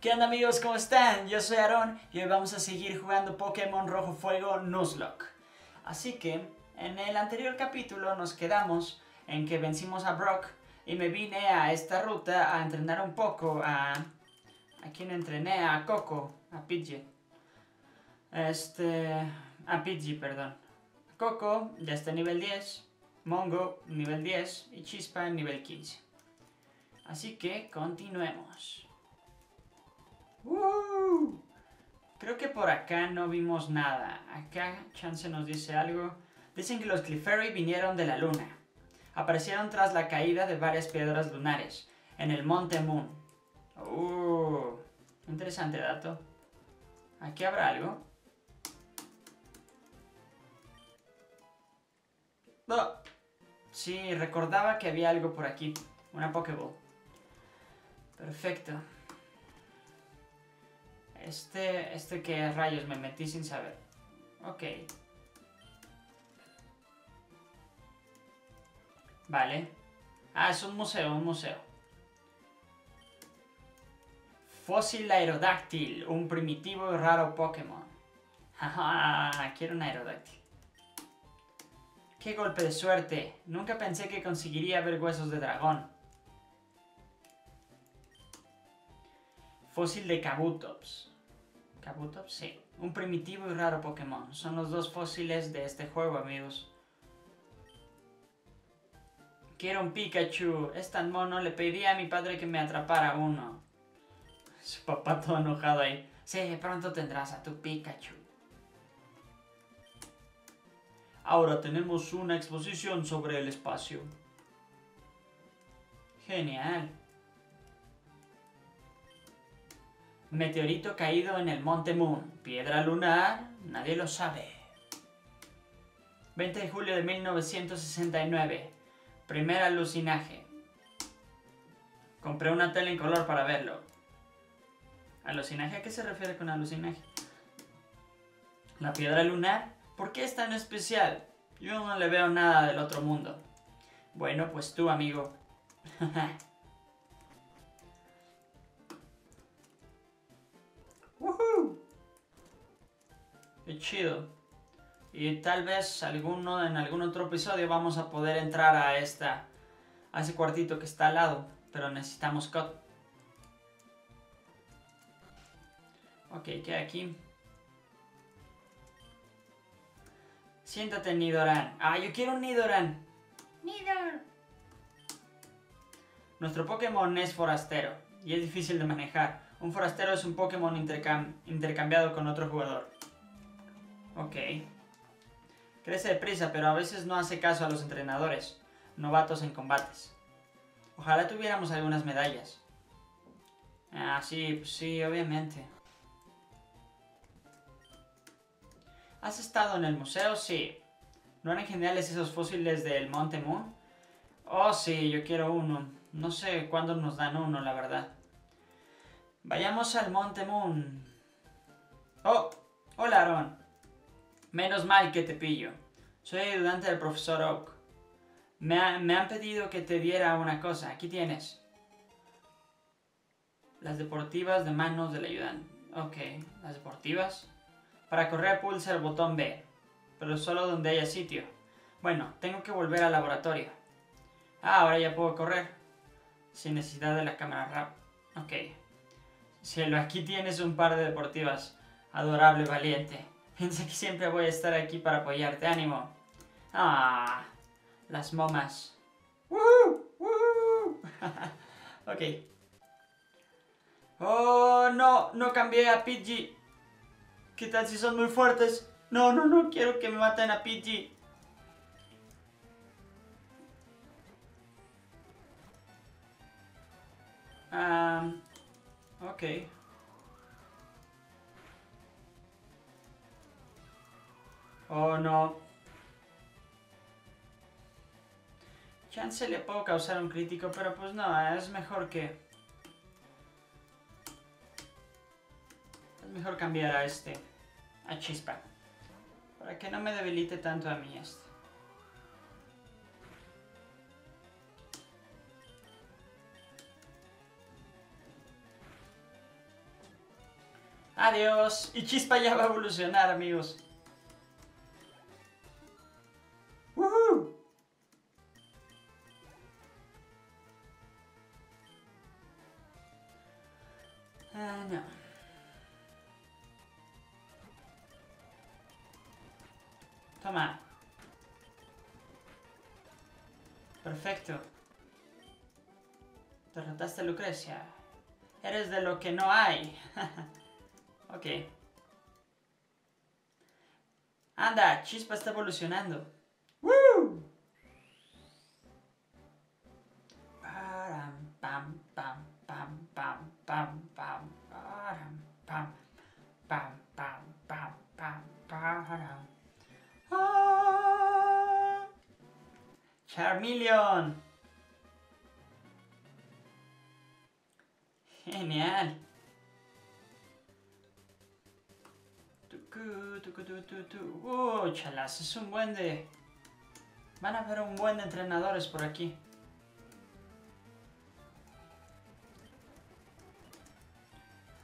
¿Qué onda amigos? ¿Cómo están? Yo soy Aaron y hoy vamos a seguir jugando Pokémon Rojo Fuego Nuzlocke. Así que, en el anterior capítulo nos quedamos en que vencimos a Brock y me vine a esta ruta a entrenar un poco a... ¿A quién entrené? A Coco, a Pidgey. Este... A Pidgey, perdón. Coco ya está nivel 10, Mongo nivel 10 y Chispa nivel 15. Así que continuemos. Creo que por acá no vimos nada. Acá Chance nos dice algo. Dicen que los Clefairy vinieron de la luna. Aparecieron tras la caída de varias piedras lunares, en el Monte Moon. ¡Uh! Interesante dato. ¿Aquí habrá algo? Oh, sí, recordaba que había algo por aquí. Una Pokéball. Perfecto. Este, este que rayos me metí sin saber. Ok. Vale. Ah, es un museo, un museo. Fósil Aerodáctil, un primitivo y raro Pokémon. Quiero un Aerodáctil. ¡Qué golpe de suerte! Nunca pensé que conseguiría ver huesos de dragón. Fósil de Kabutops. ¿Kabutops? Sí. Un primitivo y raro Pokémon. Son los dos fósiles de este juego, amigos. Quiero un Pikachu. Es tan mono, le pediría a mi padre que me atrapara uno. Su papá todo enojado ahí. Sí, pronto tendrás a tu Pikachu. Ahora tenemos una exposición sobre el espacio. Genial. Meteorito caído en el Monte Moon. Piedra lunar, nadie lo sabe. 20 de julio de 1969. Primer alucinaje. Compré una tele en color para verlo. ¿Alucinaje? ¿A qué se refiere con alucinaje? La piedra lunar. ¿Por qué es tan especial? Yo no le veo nada del otro mundo. Bueno, pues tú, amigo. Qué chido. Y tal vez alguno, en algún otro episodio vamos a poder entrar a esta. a ese cuartito que está al lado. Pero necesitamos cut. Ok, ¿qué hay aquí? Siéntate, Nidoran. Ah, yo quiero un Nidoran. Nidor. Nuestro Pokémon es forastero y es difícil de manejar. Un forastero es un Pokémon intercam intercambiado con otro jugador. Ok. Crece deprisa, pero a veces no hace caso a los entrenadores, novatos en combates. Ojalá tuviéramos algunas medallas. Ah, sí, sí, obviamente. ¿Has estado en el museo? Sí. ¿No eran geniales esos fósiles del Monte Moon? Oh, sí, yo quiero uno. No sé cuándo nos dan uno, la verdad. Vayamos al Monte Moon. Oh, hola, Aaron. Menos mal que te pillo. Soy ayudante del profesor Oak. Me, han pedido que te diera una cosa. Aquí tienes. Las deportivas de manos del ayudante. Ok, las deportivas. Para correr pulsa el botón B, pero solo donde haya sitio. Bueno, tengo que volver al laboratorio. Ah, ahora ya puedo correr. Sin necesidad de la cámara RAP. Ok. Cielo, aquí tienes un par de deportivas. Adorable, valiente. Piensa que siempre voy a estar aquí para apoyarte. ¡Ánimo! Ah, las momas. ¡Woo! ¡Woo! ok. Oh, no, no cambié a Pidgey. ¿Qué tal si son muy fuertes? No, no, no quiero que me maten a Pidgey. Um, ok. Oh, no. Chance le puedo causar un crítico, pero pues no, es mejor que... Es mejor cambiar a este, a Chispa, para que no me debilite tanto a mí este. Adiós. Y Chispa ya va a evolucionar, amigos. Perfecto. Derrotaste a Lucrecia. Eres de lo que no hay. ok. Anda, Chispa está evolucionando. ¡Woo! Param, pam, pam, Charmeleon. Genial. Uh, chalas, es un buen de... Van a haber un buen de entrenadores por aquí.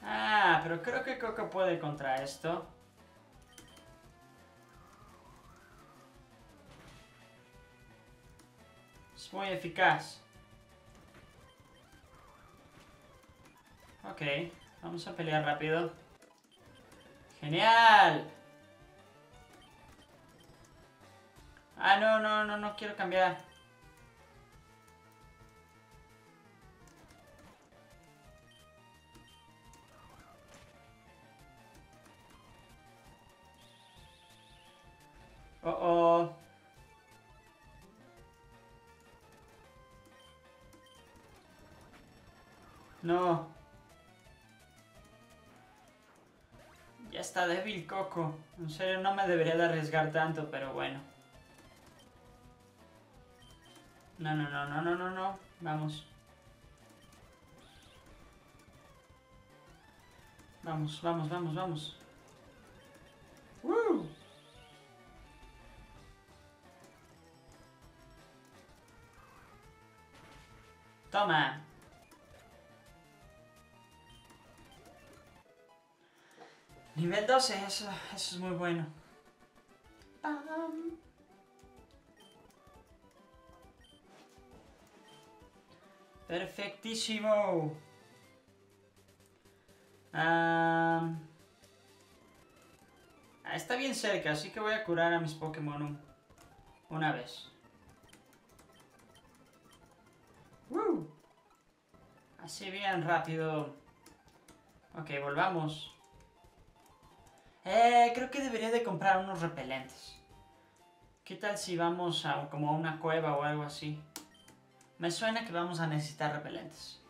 Ah, pero creo que Coco puede contra esto. Muy eficaz. Ok, vamos a pelear rápido. ¡Genial! Ah, no, no, no, no quiero cambiar. No. Ya está débil Coco. En serio, no me debería de arriesgar tanto, pero bueno. No, no, no, no, no, no, no. Vamos. Vamos, vamos, vamos, vamos. Toma. Nivel 12, eso, eso es muy bueno. Perfectísimo. Ah, está bien cerca, así que voy a curar a mis Pokémon un- una vez. Así bien rápido. Ok, volvamos. Eh, creo que debería de comprar unos repelentes. ¿Qué tal si vamos a como a una cueva o algo así? Me suena que vamos a necesitar repelentes.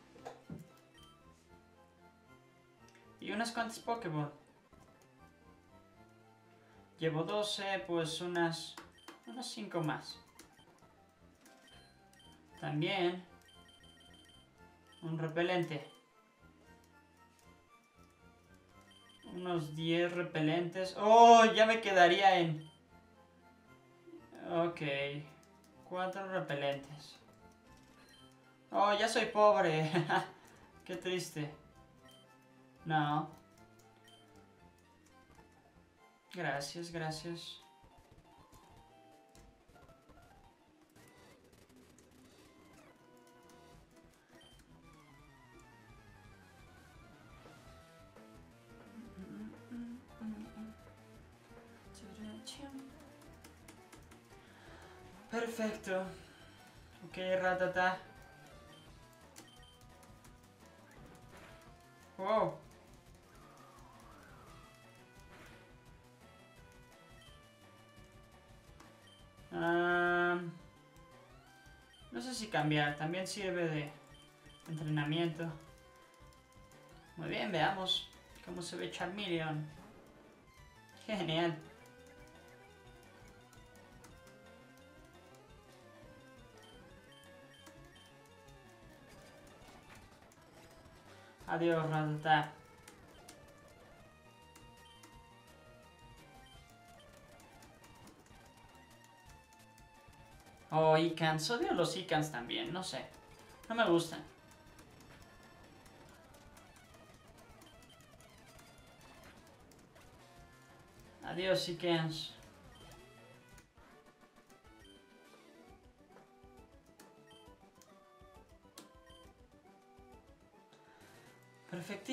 Y unas cuantas Pokéball. Llevo 12, pues unas... unas 5 más. También... Un repelente. Unos 10 repelentes. ¡Oh! Ya me quedaría en... Ok. Cuatro repelentes. Oh, ya soy pobre. Qué triste. No. Gracias, gracias. Perfecto. Ok, ratata. Wow. Ah, no sé si cambiar, también sirve de entrenamiento. Muy bien, veamos cómo se ve Charmeleon. Genial. Adiós, rata. Oh, Icans. Odio los Icans también, no sé. No me gustan. Adiós, Icans.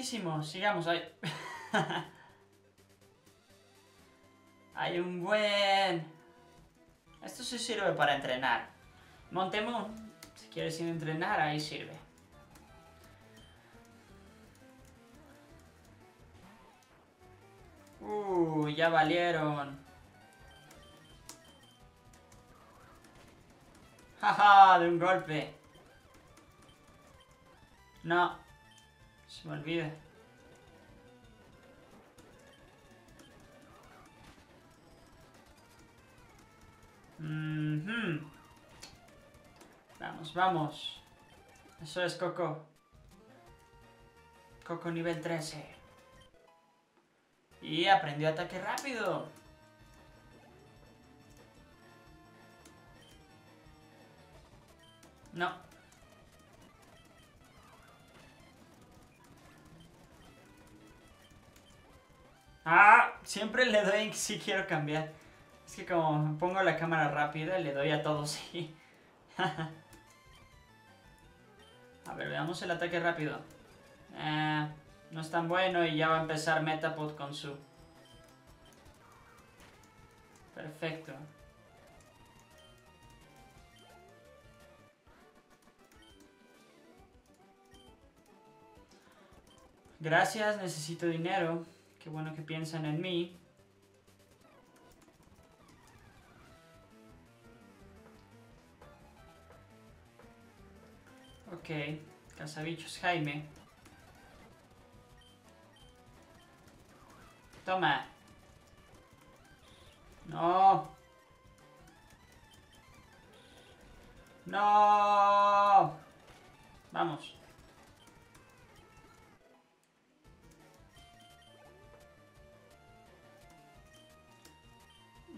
Perfectísimo, sigamos ahí. Hay un buen... Esto sí sirve para entrenar. Montemon, si quieres ir a entrenar, ahí sirve. Uh, ya valieron. Jaja, de un golpe. No. Se me olvida. Vamos, vamos. Eso es Coco. Coco nivel 13. Y aprendió ataque rápido. No. Ah, siempre le doy si quiero cambiar. Es que como pongo la cámara rápida, le doy a todos sí. a ver, veamos el ataque rápido. Eh, no es tan bueno y ya va a empezar Metapod con su... Perfecto. Gracias, necesito dinero. Qué bueno que piensan en mí. Ok, cazabichos Jaime. Toma. No. No. Vamos.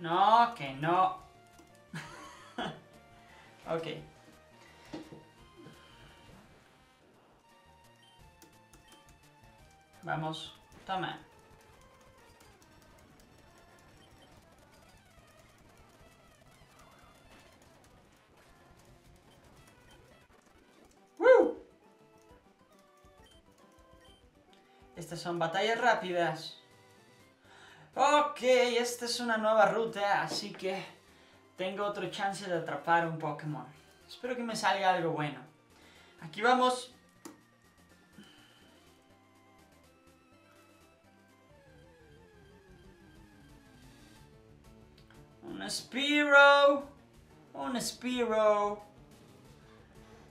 No, que no. ok. Vamos, toma. Estas son batallas rápidas. Esta es una nueva ruta, así que tengo otro chance de atrapar un Pokémon. Espero que me salga algo bueno. Aquí vamos Un Spiro. Un Spiro.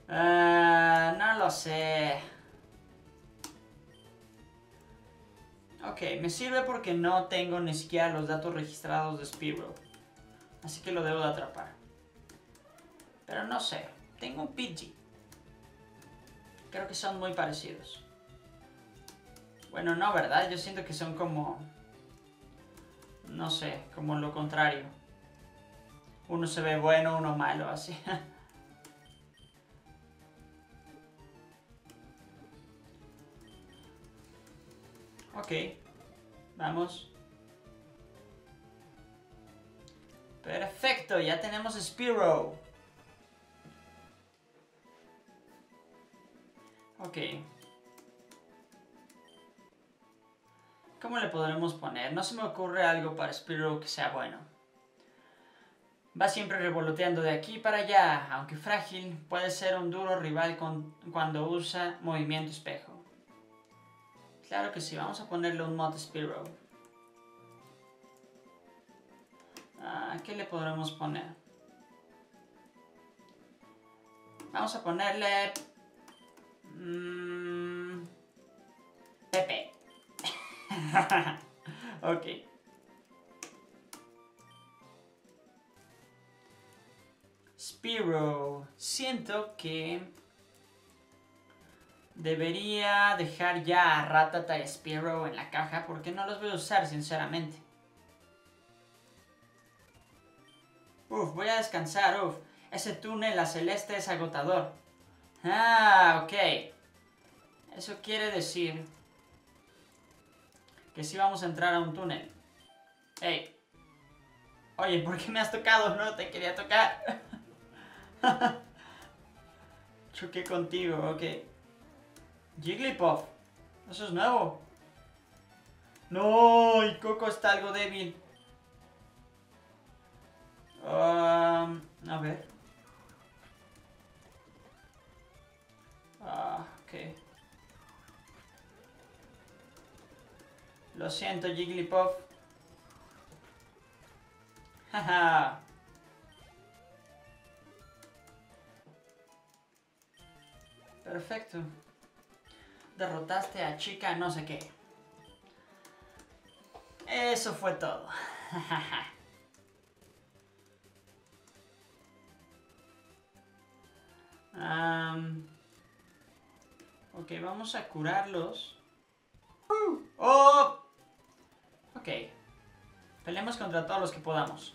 Uh, no lo sé. Ok, me sirve porque no tengo ni siquiera los datos registrados de Spiro. Así que lo debo de atrapar. Pero no sé. Tengo un Pidgey. Creo que son muy parecidos. Bueno, no, ¿verdad? Yo siento que son como... No sé, como lo contrario uno se ve bueno, uno malo, así. vamos. Perfecto, ya tenemos Spiro. Ok. ¿Cómo le podremos poner? No se me ocurre algo para Spiro que sea bueno. Va siempre revoloteando de aquí para allá, aunque frágil, puede ser un duro rival cuando usa movimiento espejo. Claro que sí, vamos a ponerle un mod Spiro. Ah, ¿Qué le podremos poner? Vamos a ponerle... Mmm, Pepe. ok. Spiro. Siento que debería dejar ya a Ratata y Spiro en la caja porque no los voy a usar sinceramente. Uf, voy a descansar, uf. Ese túnel a celeste es agotador. Ah, ok. Eso quiere decir que sí vamos a entrar a un túnel. Ey. Oye, ¿por qué me has tocado? No te quería tocar. Choqué contigo, ok. Jigglypuff. Eso es nuevo. No, y Coco está algo débil. Um, a ver. Ah, ok. Lo siento, Jigglypuff. Haha. Perfecto. Derrotaste a chica no sé qué. Eso fue todo. ok, vamos a curarlos. ¡Oh! Ok. Peleemos contra todos los que podamos.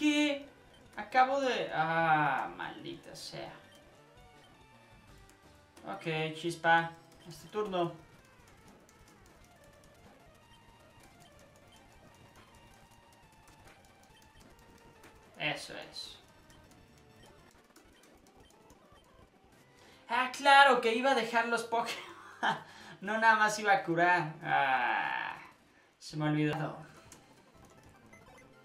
¿Qué? Acabo de... Ah, maldita sea. Ok, chispa. Este turno. Eso es. Ah, claro, que iba a dejar los Pokémon. no nada más iba a curar. Ah, se me olvidó.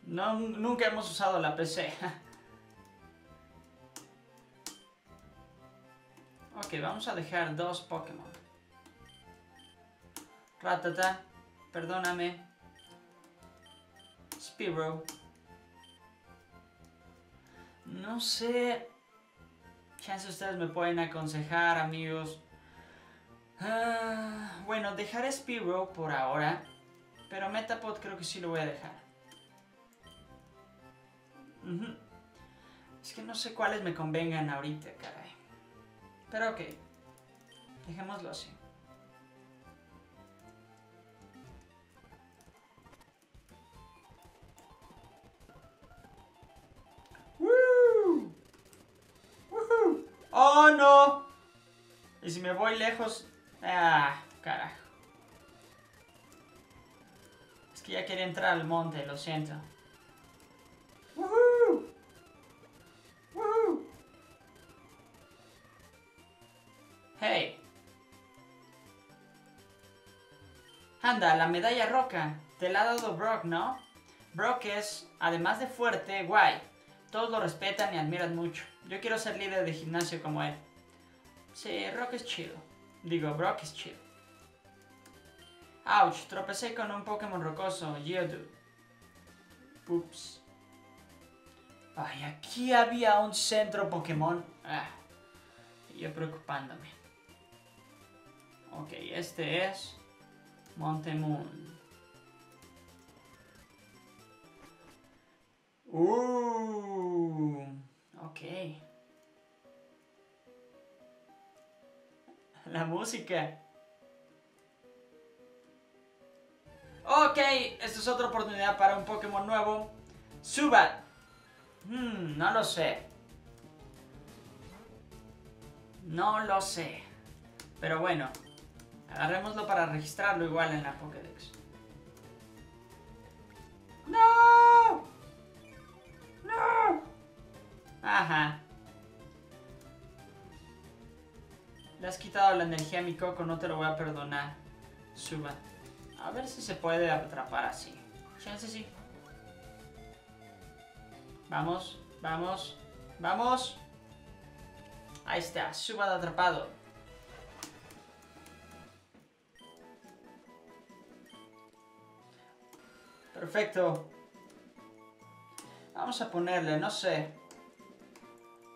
No, nunca hemos usado la PC. ok, vamos a dejar dos Pokémon. Ratata, perdóname. Spiro. No sé. Chance ustedes me pueden aconsejar, amigos. Ah, bueno, dejar Spiro por ahora. Pero Metapod creo que sí lo voy a dejar. Es que no sé cuáles me convengan ahorita, caray. Pero ok. Dejémoslo así. ¡Oh, no! Y si me voy lejos... Ah, carajo. Es que ya quería entrar al monte, lo siento. ¡Woohoo! ¡Woohoo! ¡Hey! Anda, la medalla roca. Te la ha dado Brock, ¿no? Brock es, además de fuerte, guay. Todos lo respetan y admiran mucho. Yo quiero ser líder de gimnasio como él. Sí, Rock es chido. Digo, Brock es chido. Ouch, tropecé con un Pokémon rocoso, Geodude. Ups. Ay, aquí había un centro Pokémon. Ah, yo preocupándome. Ok, este es Montemoon. Uh, ok. La música. Ok, esta es otra oportunidad para un Pokémon nuevo. Subat. Hmm, no lo sé. No lo sé. Pero bueno, agarrémoslo para registrarlo igual en la Pokédex. ¡No! ¡No! Ajá. Le has quitado la energía a mi coco, no te lo voy a perdonar. Suba. A ver si se puede atrapar así. Chance sí. Vamos, vamos, vamos. Ahí está, Suba atrapado. Perfecto. Vamos a ponerle, no sé.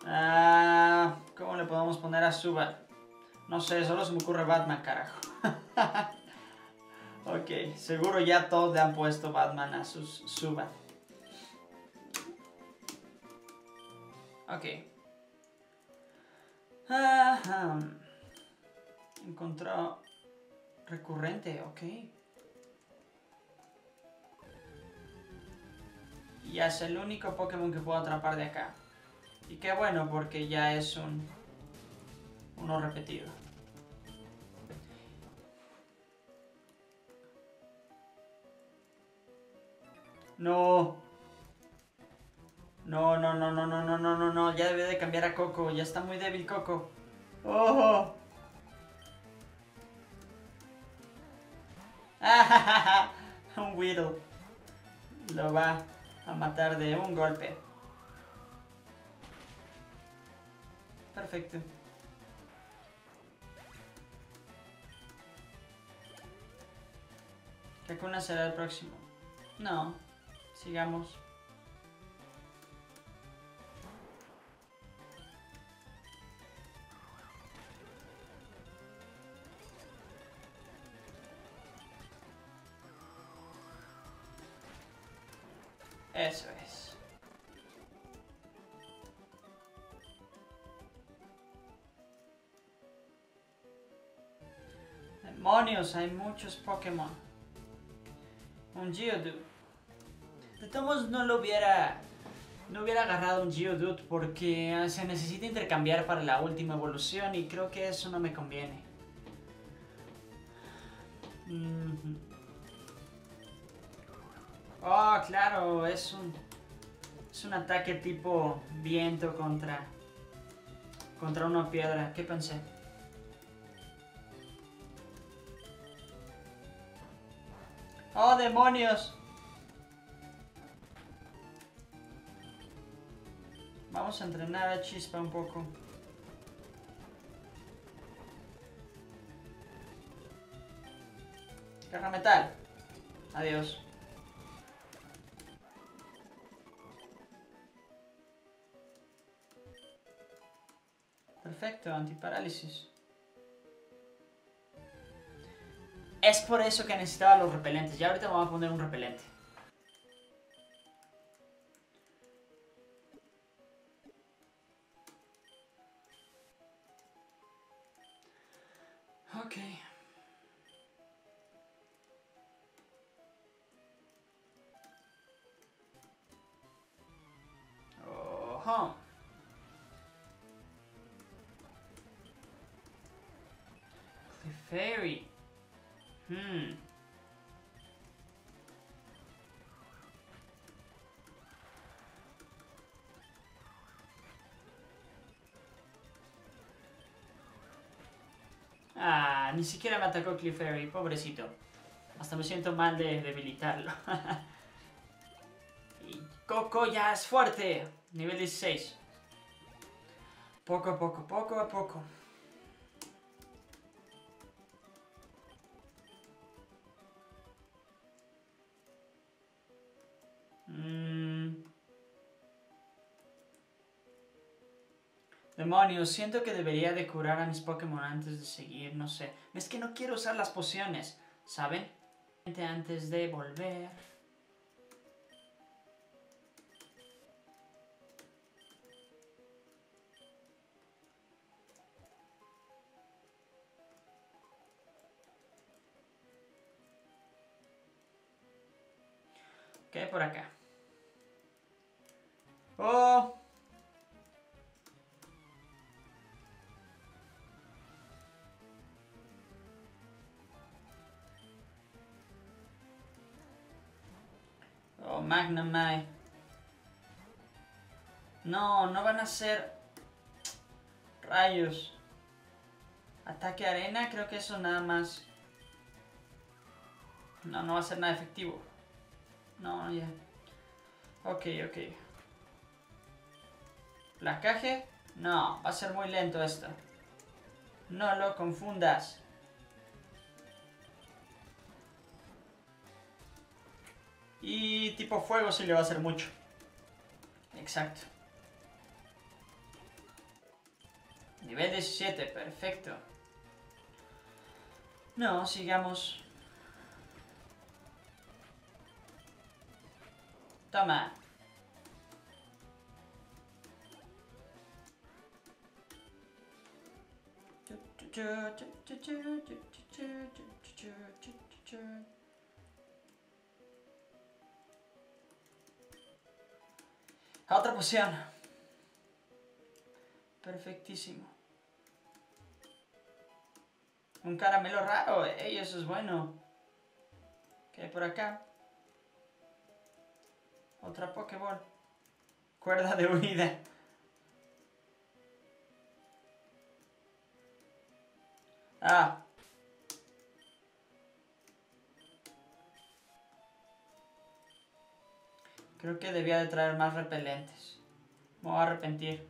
Ah, ¿Cómo le podemos poner a Suba? No sé, solo se me ocurre Batman, carajo. ok, seguro ya todos le han puesto Batman a sus Suba. Ok. Encontró recurrente, ok. Y es el único Pokémon que puedo atrapar de acá. Y qué bueno, porque ya es un... Uno repetido. No. No, no, no, no, no, no, no, no, no. Ya debe de cambiar a Coco. Ya está muy débil Coco. ¡Oh! un Whittle. Lo va a matar de un golpe. Perfecto. Kakuna será el próximo. No. Sigamos. Hay muchos Pokémon. Un Geodude. De todos no lo hubiera... No hubiera agarrado un Geodude porque ah, se necesita intercambiar para la última evolución y creo que eso no me conviene. Oh, claro, es un... Es un ataque tipo viento contra... Contra una piedra. ¿Qué pensé? ¡Oh, demonios! Vamos a entrenar a Chispa un poco. Garra metal. Adiós. Perfecto, antiparálisis. Es por eso que necesitaba los repelentes. Ya ahorita vamos a poner un repelente. Hmm. Ah, ni siquiera me atacó Clefairy, pobrecito. Hasta me siento mal de debilitarlo. y Coco ya es fuerte. Nivel 16. Poco a poco, poco a poco. Demonios, siento que debería de curar a mis Pokémon antes de seguir, no sé. Es que no quiero usar las pociones, ¿saben? Antes de volver... ¿Qué hay por acá? ¡Oh! Oh, Magnemite. No, no van a ser rayos. Ataque arena, creo que eso nada más. No, no va a ser nada efectivo. No, ya. Ok, ok. ¿Placaje? No, va a ser muy lento esto. No lo confundas. Y tipo fuego sí le va a hacer mucho. Exacto. Nivel 17, perfecto. No, sigamos. Toma. Otra poción. Perfectísimo. Un caramelo raro. Ey, eso es bueno. ¿Qué hay por acá? Otra Pokéball. Cuerda de huida. Ah. Creo que debía de traer más repelentes. Me voy a arrepentir.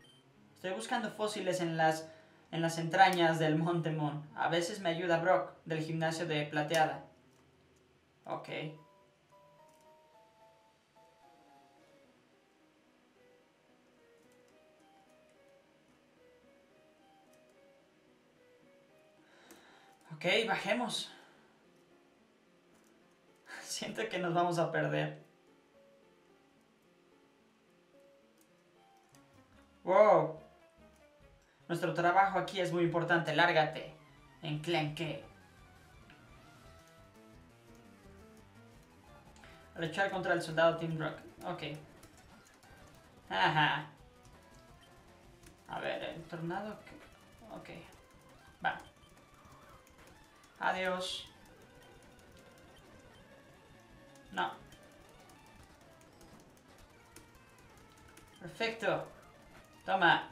Estoy buscando fósiles en las, en las entrañas del Monte Moon. A veces me ayuda Brock, del gimnasio de Plateada. Ok. Ok, bajemos. Siento que nos vamos a perder. Nuestro trabajo aquí es muy importante. Lárgate. Enclenque. Luchar contra el soldado Team Rock. Ok. Ajá. A ver, el tornado. Ok. Va. Adiós. No. Perfecto. Toma.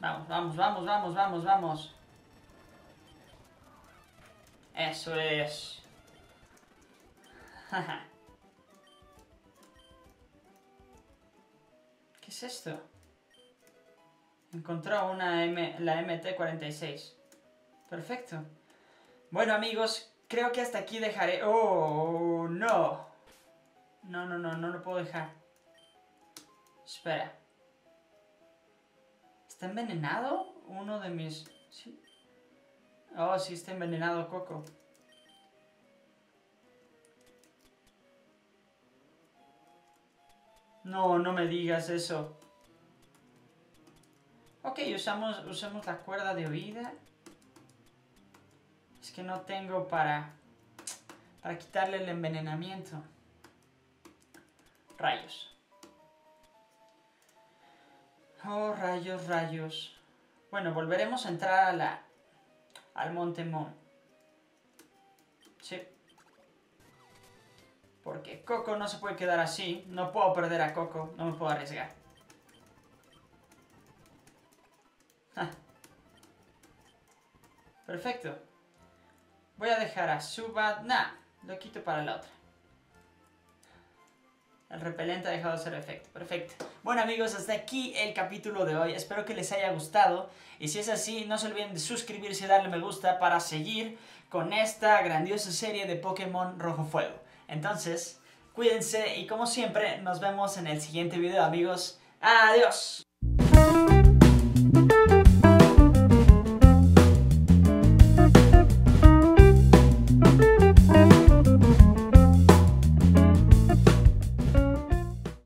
Vamos, vamos, vamos, vamos, vamos, vamos. Eso es. ¿Qué es esto? Encontró una M, la MT-46. Perfecto. Bueno amigos, creo que hasta aquí dejaré... ¡Oh, no! No, no, no, no lo puedo dejar. Espera. ¿Está envenenado? Uno de mis... Oh, sí, está envenenado Coco. No, no me digas eso. Ok, usamos, usamos la cuerda de oída. Es que no tengo para... Para quitarle el envenenamiento. Rayos. Oh, rayos, rayos. Bueno, volveremos a entrar a la, al Monte Mon. Sí. Porque Coco no se puede quedar así. No puedo perder a Coco. No me puedo arriesgar. Perfecto. Voy a dejar a Subat. Nah, lo quito para la otra. El repelente ha dejado de hacer efecto. Perfecto. Bueno amigos, hasta aquí el capítulo de hoy. Espero que les haya gustado. Y si es así, no se olviden de suscribirse y darle me gusta para seguir con esta grandiosa serie de Pokémon Rojo Fuego. Entonces, cuídense y como siempre, nos vemos en el siguiente video amigos. Adiós.